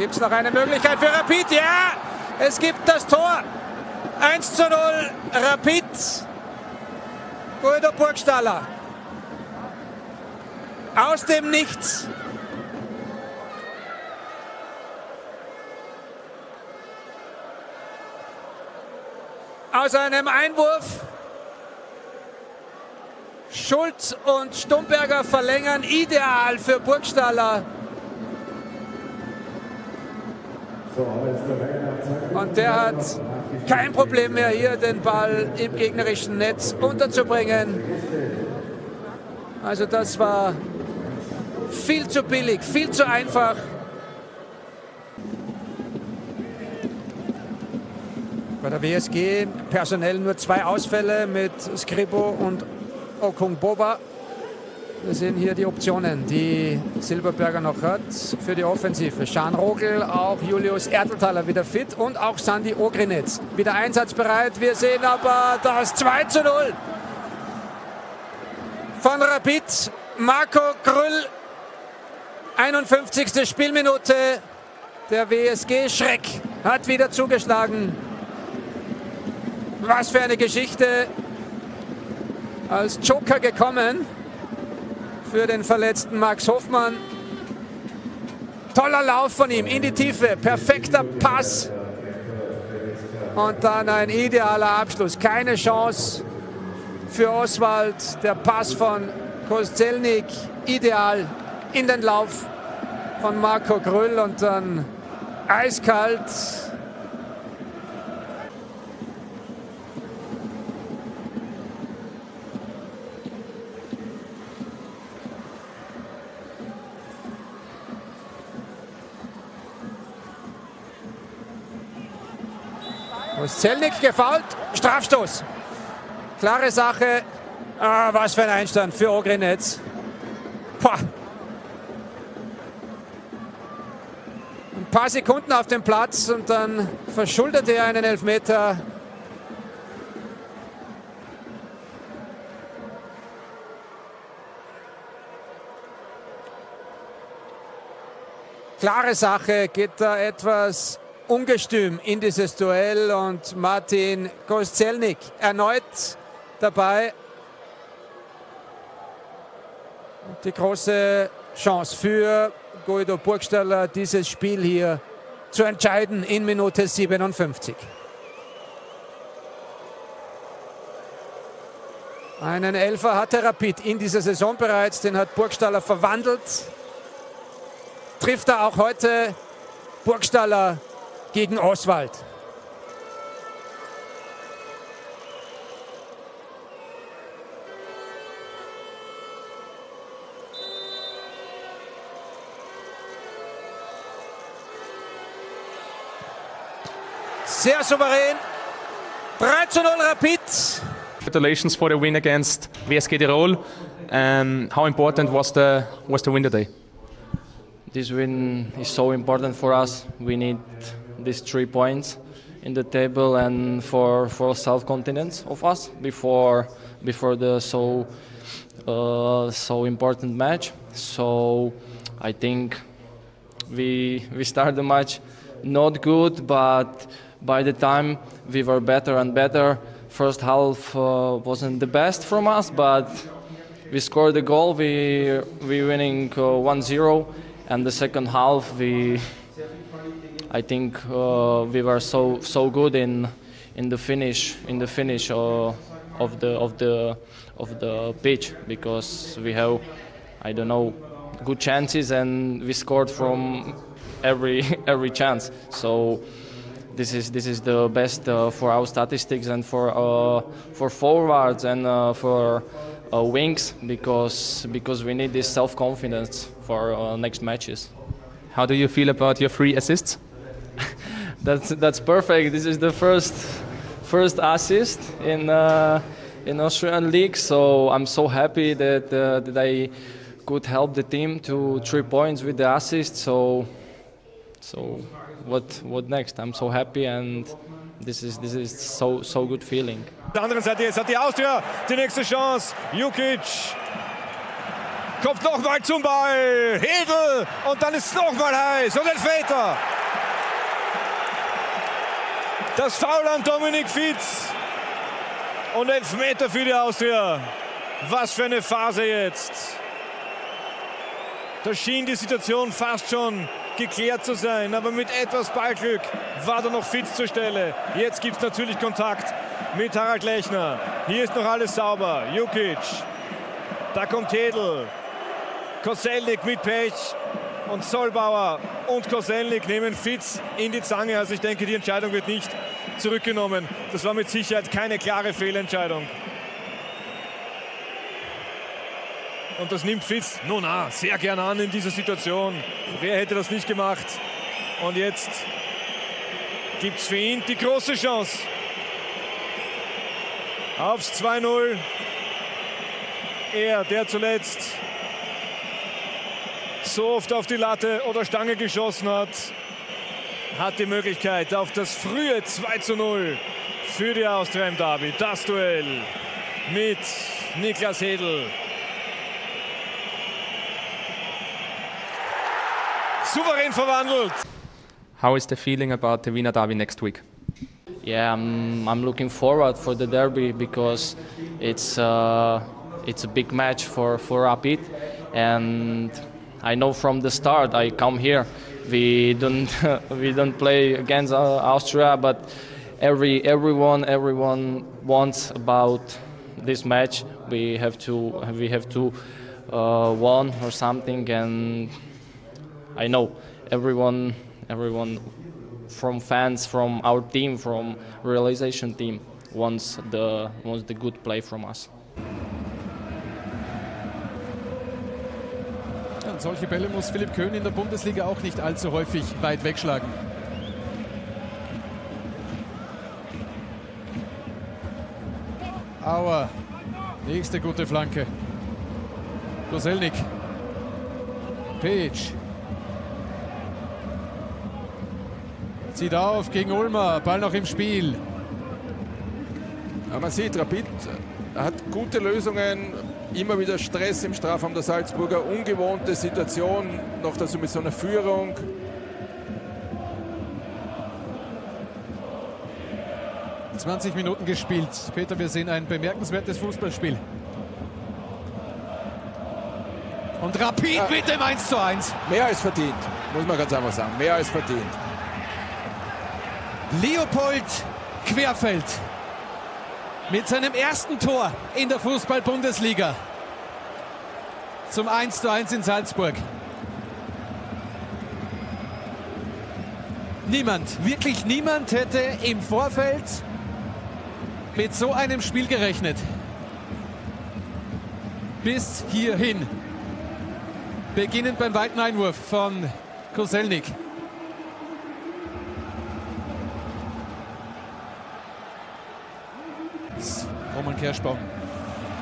Gibt es noch eine Möglichkeit für Rapid? Ja, es gibt das Tor. 1 zu 0, Rapid. Guido Burgstaller. Aus dem Nichts. Aus einem Einwurf. Schulz und Stumberger verlängern ideal für Burgstaller. Und der hat kein Problem mehr hier den Ball im gegnerischen Netz unterzubringen. Also das war viel zu billig, viel zu einfach. Bei der WSG personell nur zwei Ausfälle mit Skribo und Okung Boba. Wir sehen hier die Optionen, die Silberberger noch hat für die Offensive. Schan Rogel, auch Julius Erdeltaler wieder fit und auch Sandy Ogrinetz wieder einsatzbereit. Wir sehen aber das 2 zu 0 von Rapid. Marco Grüll, 51. Spielminute. Der WSG Schreck hat wieder zugeschlagen. Was für eine Geschichte. Als Joker gekommen für den verletzten Max Hoffmann. Toller Lauf von ihm in die Tiefe, perfekter Pass. Und dann ein idealer Abschluss. Keine Chance für Oswald. Der Pass von Kostelnik ideal in den Lauf von Marco Grüll und dann eiskalt Zelnik gefault, Strafstoß. Klare Sache. Ah, was für ein Einstand für Ogrinetz. Ein paar Sekunden auf dem Platz und dann verschuldet er einen Elfmeter. Klare Sache, geht da etwas ungestüm in dieses Duell und Martin Kostelnik erneut dabei. Die große Chance für Guido Burgstaller, dieses Spiel hier zu entscheiden in Minute 57. Einen Elfer hatte Rapid in dieser Saison bereits, den hat Burgstaller verwandelt. Trifft er auch heute Burgstaller gegen Oswald. Sehr souverän. 3 zu 0 Rapid. Congratulations for the win against VSK Tirol. Um, how important was the was the win today? This win is so important for us. We need these three points in the table and for for self confidence of us before before the so uh, so important match. So I think we we start the match not good, but by the time we were better and better. First half uh, wasn't the best from us, but we scored the goal. We we winning uh, 1-0, and the second half we I think uh, we were so so good in in the finish in the finish uh, of the of the of the pitch because we have I don't know good chances and we scored from every every chance. So this is this is the best uh, for our statistics and for uh, for forwards and uh, for uh, wings because because we need this self confidence for next matches. How do you feel about your three assists? That's that's perfect. This is the first first assist in uh, in Austrian league, so I'm so happy that uh, that I could help the team to three points with the assist. So so what what next? I'm so happy and this is this is so so good feeling. Auf der anderen Seite jetzt hat die Austria die nächste Chance. Jukic kommt nochmal zum Ball. Hedel und dann ist es nochmal heiß und Elfmeter. Das Foul an Dominik Fitz. Und Elfmeter für die Austria. Was für eine Phase jetzt. Da schien die Situation fast schon geklärt zu sein, aber mit etwas Ballglück war da noch Fitz zur Stelle. Jetzt gibt es natürlich Kontakt mit Harald Lechner. Hier ist noch alles sauber. Jukic. Da kommt Hedel. Koselnik mit Pech. Und Solbauer und Koselnik nehmen Fitz in die Zange. Also ich denke, die Entscheidung wird nicht zurückgenommen. Das war mit Sicherheit keine klare Fehlentscheidung. Und das nimmt Fitz, nun na, sehr gern an in dieser Situation. Wer hätte das nicht gemacht? Und jetzt gibt es für ihn die große Chance. Aufs 2-0. Er, der zuletzt so oft auf die Latte oder Stange geschossen hat, hat die Möglichkeit auf das frühe 2 zu 0 für die Austria im Derby. Das Duell mit Niklas Hedel. Souverän verwandelt. How is the feeling about the Wiener Derby next week? Yeah, I'm, I'm looking forward for the derby because it's uh, it's a big match for for Rapid, and I know from the start I come here. We don't we don't play against uh, Austria, but every everyone everyone wants about this match. We have to we have to uh, or something, and I know everyone everyone from fans from our team from realization team wants the wants the good play from us. Solche Bälle muss Philipp Köhn in der Bundesliga auch nicht allzu häufig weit wegschlagen. Auer, nächste gute Flanke. Koselnik. Page. Zieht auf gegen Ulmer, Ball noch im Spiel. Ja, man sieht, Rapid hat gute Lösungen, immer wieder Stress im Strafraum der Salzburger, ungewohnte Situation, noch dazu mit so einer Führung. ...20 Minuten gespielt. Peter, wir sehen ein bemerkenswertes Fußballspiel. Und Rapid ja. mit dem 1 zu 1. Mehr als verdient, muss man ganz einfach sagen. Mehr als verdient. Leopold Querfeld mit seinem ersten Tor in der Fußball-Bundesliga zum 1 zu 1 in Salzburg. Niemand, wirklich niemand hätte im Vorfeld mit so einem Spiel gerechnet. Bis hierhin. Beginnend beim weiten Einwurf von Koselnik. Kerschbaum.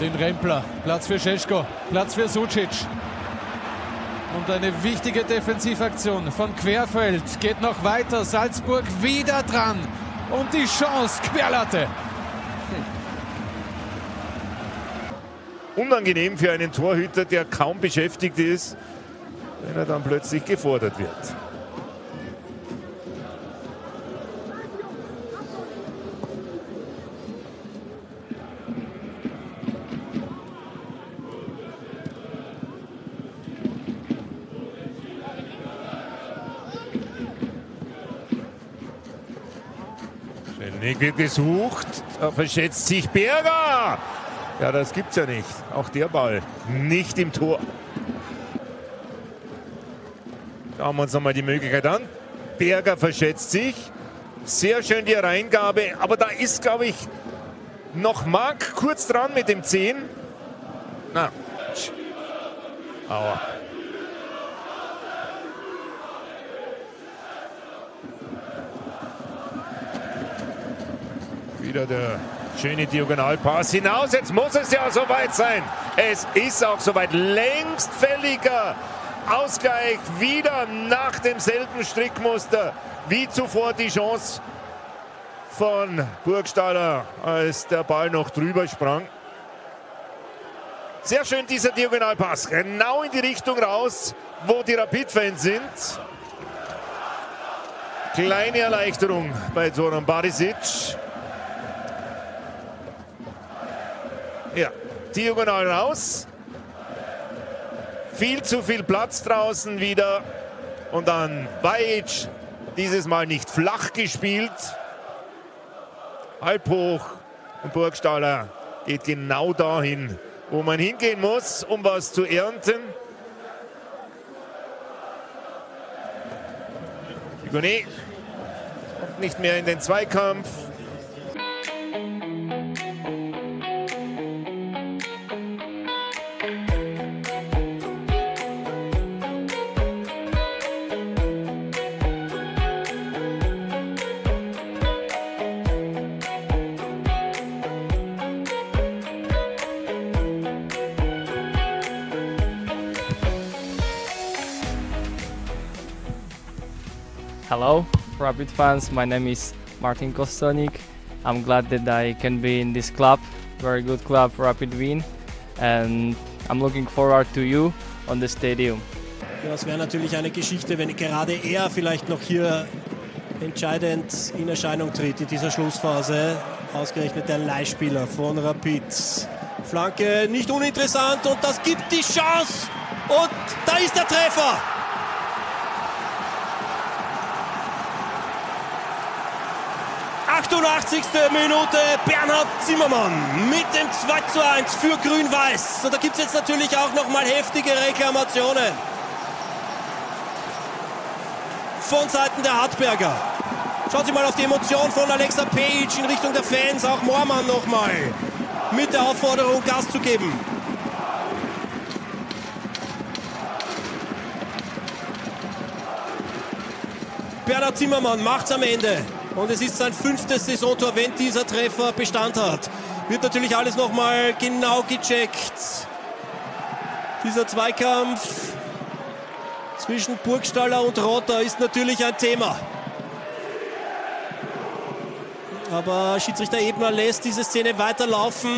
Den Rempler. Platz für Scheschko. Platz für Sucic. Und eine wichtige Defensivaktion von Querfeld. Geht noch weiter. Salzburg wieder dran. Und die Chance. Querlatte. Unangenehm für einen Torhüter, der kaum beschäftigt ist, wenn er dann plötzlich gefordert wird. Ständig wird gesucht, da verschätzt sich Berger. Ja, das gibt's ja nicht. Auch der Ball nicht im Tor. Schauen wir uns nochmal die Möglichkeit an. Berger verschätzt sich. Sehr schön die Reingabe. Aber da ist, glaube ich, noch Mark kurz dran mit dem 10. Na. Aua. Wieder der schöne Diagonalpass hinaus. Jetzt muss es ja soweit sein. Es ist auch soweit. Längst fälliger Ausgleich wieder nach demselben Strickmuster wie zuvor die Chance von Burgstaller, als der Ball noch drüber sprang. Sehr schön dieser Diagonalpass. Genau in die Richtung raus, wo die Rapid-Fans sind. Kleine Erleichterung bei Zoran Barisic. Ja, diagonal raus. Viel zu viel Platz draußen wieder. Und dann Bajic. Dieses Mal nicht flach gespielt. Halb hoch. Und Burgstaller geht genau dahin, wo man hingehen muss, um was zu ernten. Hugonet kommt nicht mehr in den Zweikampf. Hello, Rapid fans. My name is Martin Kostonik. I'm glad that I can be in this club, very good club, Rapid Wien, and I'm looking forward to you on the stadium. Ja, es wäre natürlich eine Geschichte, wenn gerade er vielleicht noch hier entscheidend in Erscheinung tritt in dieser Schlussphase. Ausgerechnet der Leihspieler von Rapid. Flanke nicht uninteressant und das gibt die Chance. Und da ist der Treffer. Minute Bernhard Zimmermann mit dem 2 zu 1 für Grün-Weiß. Und da gibt es jetzt natürlich auch noch mal heftige Reklamationen von Seiten der Hartberger. Schauen Sie mal auf die Emotion von Alexa Page in Richtung der Fans, auch Moormann nochmal mit der Aufforderung, Gas zu geben. Bernhard Zimmermann macht's am Ende. Und es ist sein fünftes Saisontor, wenn dieser Treffer Bestand hat. Wird natürlich alles nochmal genau gecheckt. Dieser Zweikampf zwischen Burgstaller und Rotter ist natürlich ein Thema. Aber Schiedsrichter Ebner lässt diese Szene weiterlaufen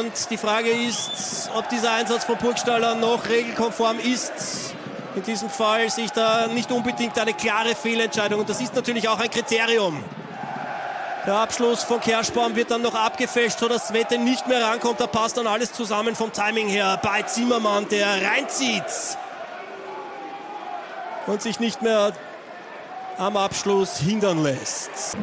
und die Frage ist, ob dieser Einsatz von Burgstaller noch regelkonform ist. In diesem Fall sehe ich da nicht unbedingt eine klare Fehlentscheidung und das ist natürlich auch ein Kriterium. Der Abschluss von Kerschbaum wird dann noch abgefälscht, sodass Wette nicht mehr rankommt. Da passt dann alles zusammen vom Timing her bei Zimmermann, der reinzieht und sich nicht mehr am Abschluss hindern lässt.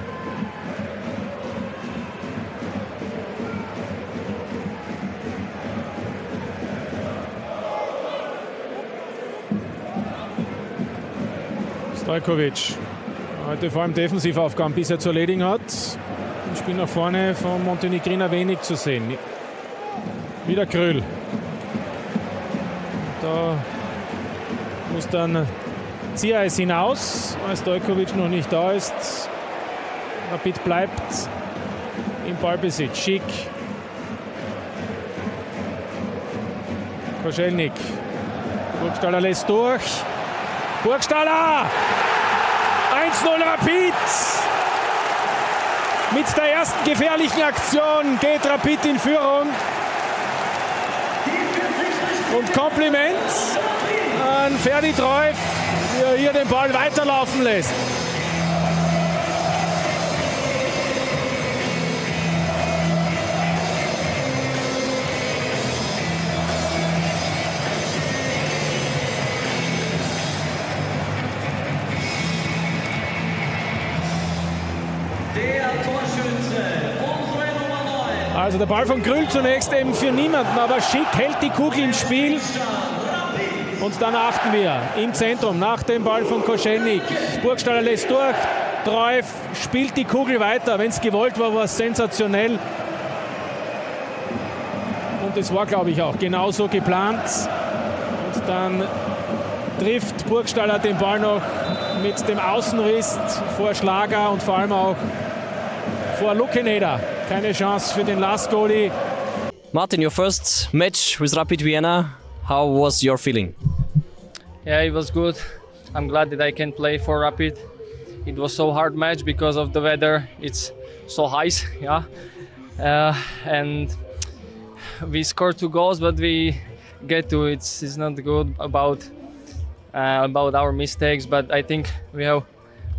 Stojkovic heute vor allem Defensivaufgaben bisher zu erledigen hat. Im Spiel nach vorne von Montenegriner wenig zu sehen. Wieder Kröll. Da muss dann Ziereis hinaus, als Stojkovic noch nicht da ist. Rapid bleibt im Ballbesitz. Schick. Koschelnik. Burgstaller lässt durch. Burgstaller! 1-0 Rapid. Mit der ersten gefährlichen Aktion geht Rapid in Führung. Und Kompliment an Ferdi Treuf, der hier den Ball weiterlaufen lässt. Also der Ball von Grüll zunächst eben für niemanden, aber Schick hält die Kugel im Spiel. Und dann achten wir im Zentrum nach dem Ball von Koschenik. Burgstaller lässt durch. Treuf spielt die Kugel weiter. Wenn es gewollt war, war es sensationell. Und es war, glaube ich, auch genauso geplant. Und dann trifft Burgstaller den Ball noch mit dem Außenriss vor Schlager und vor allem auch vor Lukeneder. Keine Chance für den Last Goalie. Martin, your first match with Rapid Vienna, how was your feeling? Yeah, it was good. I'm glad that I can play for Rapid. It was so hard match because of the weather. It's so high, yeah. Uh, and we scored two goals, but we get to it's it's not good about uh, about our mistakes. But I think we have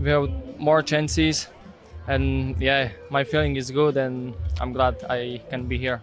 we have more chances, and yeah, my feeling is good, and I'm glad I can be here.